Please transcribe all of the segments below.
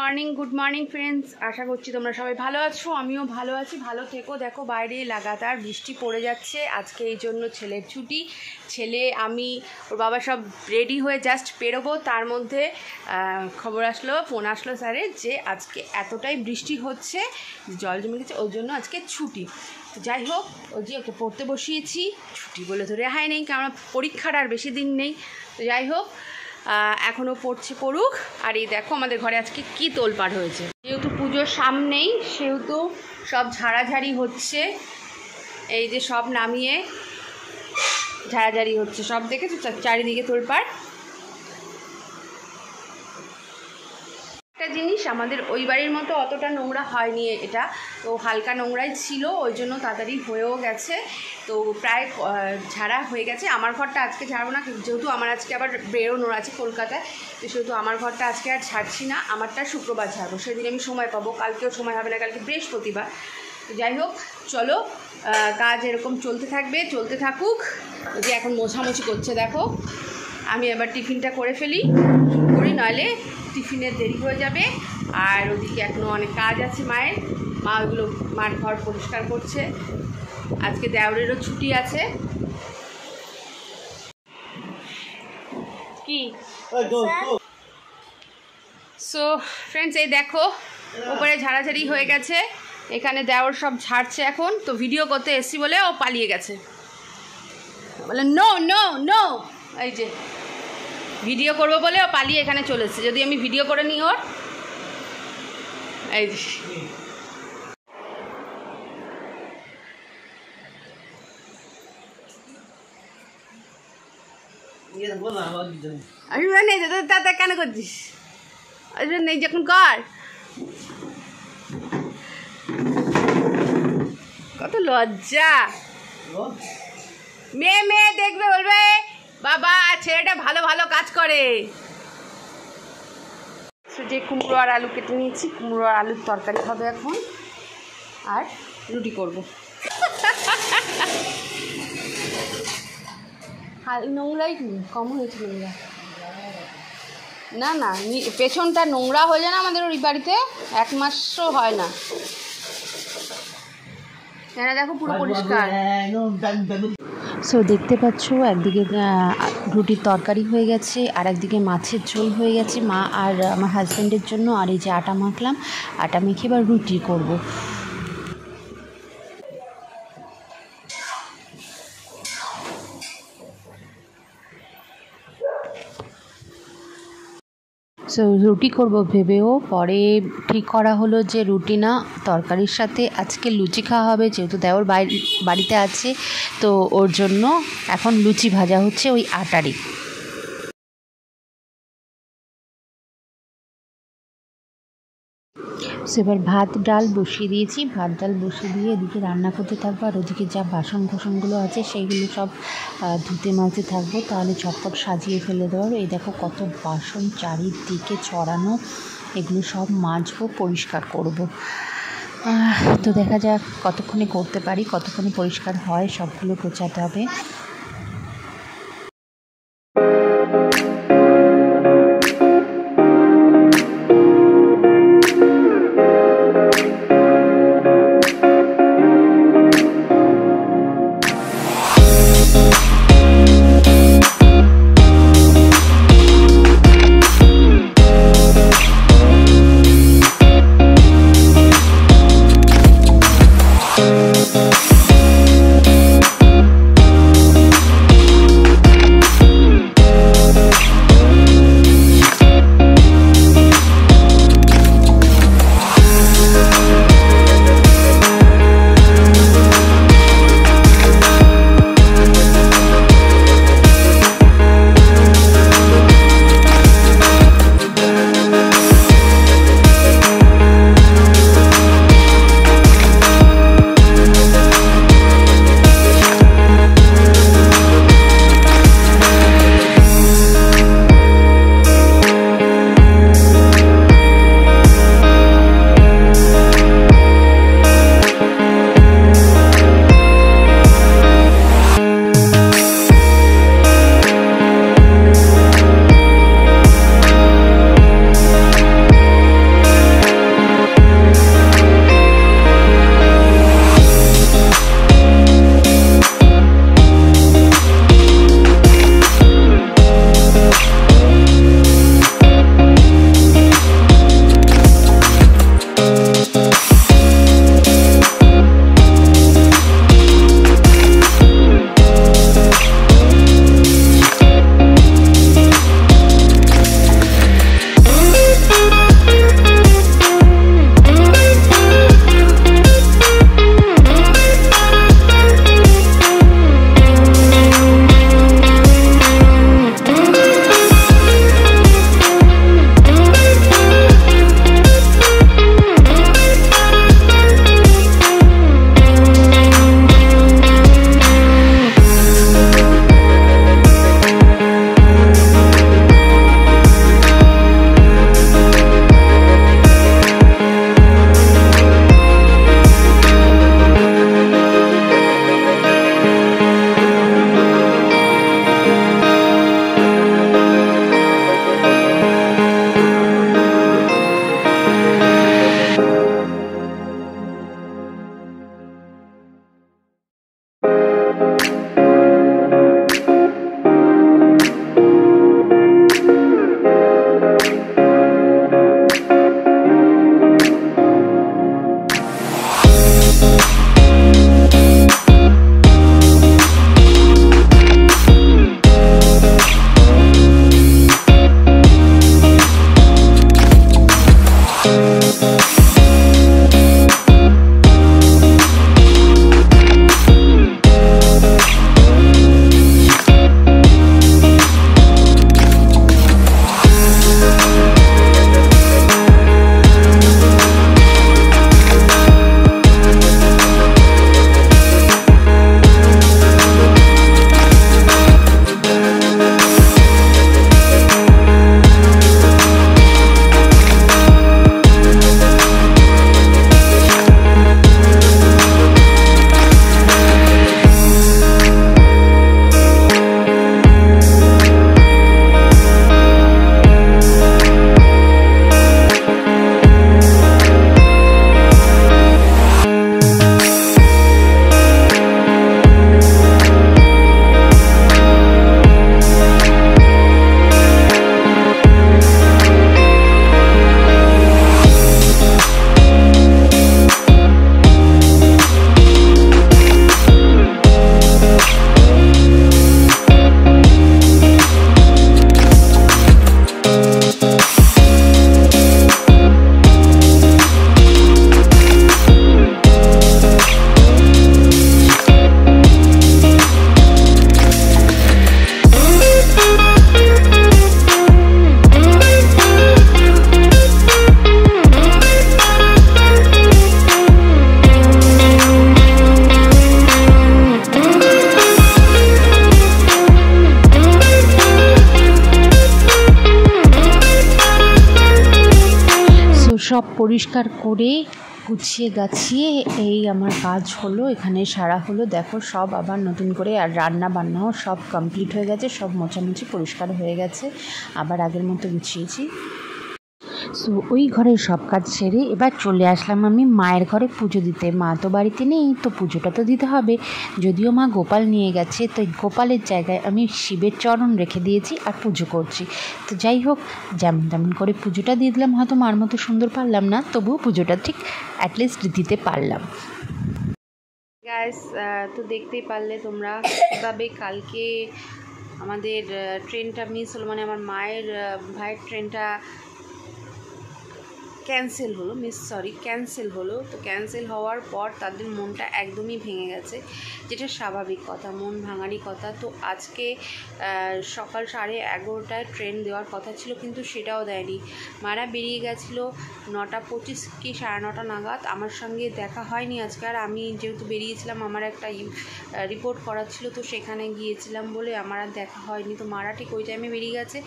Morning good morning friends আশা করছি তোমরা সবাই ভালো আছো, আমিও ভালো আছি, ভালো থেকো। দেখো, বাইরে লাগাতার বৃষ্টি পড়ে যাচ্ছে। আজকে এই জন্য ছেলের ছুটি। ছেলে, আমি, ওর বাবা সব রেডি হয়ে জাস্ট পেরোবো তার মধ্যে খবর আসলো ফোন আসলো স্যারের যে আজকে এতটাই বৃষ্টি হচ্ছে জল জমে গেছে ওই জন্য আজকে ছুটি। যাই হোক ওই যে ওকে পড়তে বসিয়েছি, ছুটি বলে তো রেহাই নেই কারণ পরীক্ষার আর বেশি দিন নেই। তো যাই হোক এখনও পড়ছে পড়ুক। আর এই দেখো আমাদের ঘরে আজকে কি তোলপাড় হয়েছে। যেহেতু পুজোর সামনেই সেহেতু সব ঝাড়াঝাড়ি হচ্ছে। এই যে সব নামিয়ে ঝাড়াঝাড়ি হচ্ছে। সব দেখেছ? চারিদিকে তোলপাড়। জিনিস, আমাদের ওই বাড়ির মতো অতটা নোংরা হয়নি এটা। তো হালকা নোংরাই ছিল, ওই জন্য তাড়াতাড়ি হয়েও গেছে। তো প্রায় ঝাড়া হয়ে গেছে। আমার ঘরটা আজকে ঝাড়বো না যেহেতু আমার আজকে আবার বেরোনোর আছে কলকাতায়, তো সেহেতু আমার ঘরটা আজকে আর ছাড়ছি না। আমারটা শুক্রবার ছাড়বো সেদিন আমি সময় পাবো, কালকেও সময় হবে না, কালকে বৃহস্পতিবার। তো যাই হোক, চলো কাজ এরকম চলতে থাকবে, চলতে থাকুক। যে এখন মোছামুছি করছে, দেখো। আমি এবার টিফিনটা করে ফেলি। নইলে টিফিনের দেরি হয়ে যাবে। আর ওদিকে এখনও অনেক কাজ আছে মায়ের। মা ওইগুলো মার ঘর পরিষ্কার করছে। আজকে দেওরেরও ছুটি আছে। কি? সো ফ্রেন্ডস এই দেখো, উপরে ঝাড়াঝাড়ি হয়ে গেছে। এখানে দেওর সব ঝাড়ছে এখন। তো ভিডিও করতে এসছি বলে ও পালিয়ে গেছে। বলে নো নো নো এই যে। ভিডিও করব বলে ও পালিয়ে এখানে চলে এসেছে। যদি আমি ভিডিও করে নিই ওর। এই যে। আসবে নেই তাতে কেন করছিস? আসবে নেই যখন কর। কত লজ্জা? মেয়ে মেয়ে দেখবে বলবে বাবা ছেলেটা ভালো ভালো কাজ করে। যে কুমড়ো আর আলু কেটে নিয়েছি কুমড়ো আর আলুর তরকারি হবে এখন। আর রুটি করব। নোংরাই কি? কম হয়েছে নোংরা। না না পেছনটা নোংরা হয়ে যায় না আমাদের ওই বাড়িতে? এক মাসও হয় না। এখানে দেখো পুরো পরিষ্কার। সো দেখতে পাচ্ছ, একদিকে রুটির তরকারি হয়ে গেছে, আর একদিকে মাছের ঝোল হয়ে গেছে, মা আর আমার হাজব্যান্ডের জন্য, আর এই যে আটা মাখলাম, আটা মেখে এবার রুটি করব। সো রুটি করব ভেবেও পরে ঠিক করা হলো যে রুটি না, তরকারির সাথে আজকে লুচি খাওয়া হবে যেহেতু দেওর বাড়িতে আছে, তো ওর জন্য এখন লুচি ভাজা হচ্ছে ওই আটারই। সো এবার ভাত, ডাল বসিয়ে দিয়েছি। ভাত, ডাল বসিয়ে দিয়ে এদিকে রান্না করতে থাকব, আর ওদিকে যা বাসন কোসনগুলো আছে সেইগুলো সব ধুতে মাজতে থাকব। তাহলে চটপট সাজিয়ে ফেলে দেওয়ার, এই দেখো কত বাসন চারিদিকে ছড়ানো, এগুলো সব মাজবো, পরিষ্কার করব। তো দেখা যাক কতক্ষণে করতে পারি, কতক্ষণে পরিষ্কার হয়, সবগুলো গোছাতে হবে। পরিষ্কার করে গুছিয়ে গাছিয়ে এই আমার কাজ হলো, এখানে সারা হলো। দেখো সব আবার নতুন করে আর রান্না বান্নাও সব কমপ্লিট হয়ে গেছে, সব মোছামুছি পরিষ্কার হয়ে গেছে। আবার আগের মতো গুছিয়েছি। সো ওই ঘরের সব কাজ সেরে এবার চলে আসলাম আমি মায়ের ঘরে পুজো দিতে। মা তো বাড়িতে নেই, তো পুজোটা তো দিতে হবে। যদিও মা গোপাল নিয়ে গেছে তো গোপালের জায়গায় আমি শিবের চরণ রেখে দিয়েছি আর পুজো করছি। তো যাই হোক, যেমন তেমন করে পুজোটা দিয়ে দিলাম। হয়তো মার মতো সুন্দর পারলাম না, তবুও পুজোটা ঠিক অ্যাটলিস্ট দিতে পারলাম। গ্যাস তো দেখতেই পারলে তোমরা। কীভাবে কালকে আমাদের ট্রেনটা মিস হলো মানে আমার মায়ের ভাইয়ের ট্রেনটা ক্যান্সেল হলো, মিস সরি, ক্যান্সেল হলো। তো ক্যান্সেল হওয়ার পর তাদের মনটা একদমই ভেঙে গেছে, যেটা স্বাভাবিক কথা, মন ভাঙারই কথা। তো আজকে সকাল সাড়ে এগারোটায় ট্রেন দেওয়ার কথা ছিল, কিন্তু সেটাও দেয়নি। মারা বেরিয়ে গেছিল নটা পঁচিশ কি সাড়ে নটা নাগাদ। আমার সঙ্গে দেখা হয়নি আজকে, আর আমি যেহেতু বেরিয়েছিলাম, আমার একটা রিপোর্ট করার ছিল, তো সেখানে গিয়েছিলাম বলে আমার আর দেখা হয়নি। তো মারা ঠিক ওই টাইমে বেরিয়ে গেছে।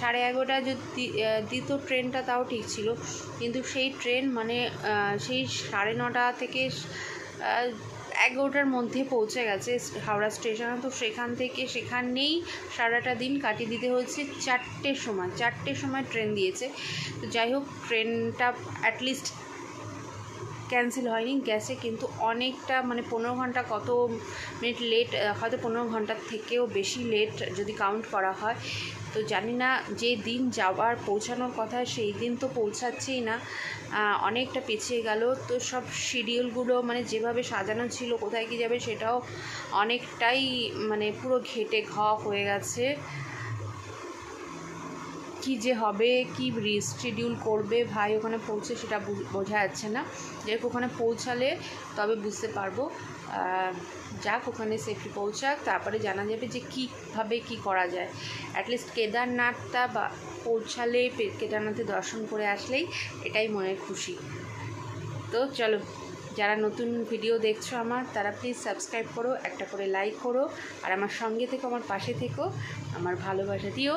সাড়ে এগারোটায় যদি দিত ট্রেনটা তাও ঠিক ছিল। কিন্তু সেই ট্রেন মানে সেই সাড়ে নটা থেকে এগারোটার মধ্যে পৌঁছে গেছে হাওড়া স্টেশনে। তো সেখান থেকে সেখানেই সারাটা দিন কাটিয়ে দিতে হয়েছে চারটের সময় চারটের সময় ট্রেন দিয়েছে। তো যাই হোক, ট্রেনটা অ্যাটলিস্ট ক্যান্সেল হয়নি গেছে কিন্তু অনেকটা মানে পনেরো ঘণ্টা কত মিনিট লেট হয়তো পনেরো ঘণ্টার থেকেও বেশি লেট যদি কাউন্ট করা হয়। তো জানি না যে দিন যাওয়ার পৌঁছানোর কথা, সেই দিন তো পৌঁছাচ্ছেই না। অনেকটা পিছিয়ে গেল। তো সব শিডিউলগুলো মানে যেভাবে সাজানো ছিল, কোথায় কী যাবে সেটাও অনেকটাই মানে পুরো ঘেটে ঘ হয়ে গেছে। কি যে হবে, কি রিশিডিউল করবে, ভাই ওখানে পৌঁছে সেটা বোঝা যাচ্ছে না। যাই ওখানে পৌঁছালে তবে বুঝতে পারব। যাক, ওখানে সেফটি পৌঁছাক, তারপরে জানা যাবে যে কীভাবে কি করা যায়। অ্যাটলিস্ট কেদারনাথটা বা পৌঁছালে কেদারনাথে দর্শন করে আসলেই এটাই মনের খুশি। তো চলো, যারা নতুন ভিডিও দেখছ আমার, তারা প্লিজ সাবস্ক্রাইব করো, একটা করে লাইক করো, আর আমার সঙ্গে থেকো, আমার পাশে থেকো, আমার ভালোবাসা দিও।